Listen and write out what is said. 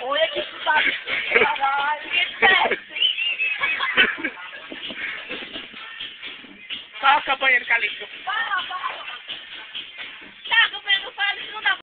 Olha que sabe! Caralho, que péssimo! Toca banheiro, Calixto. Para, para!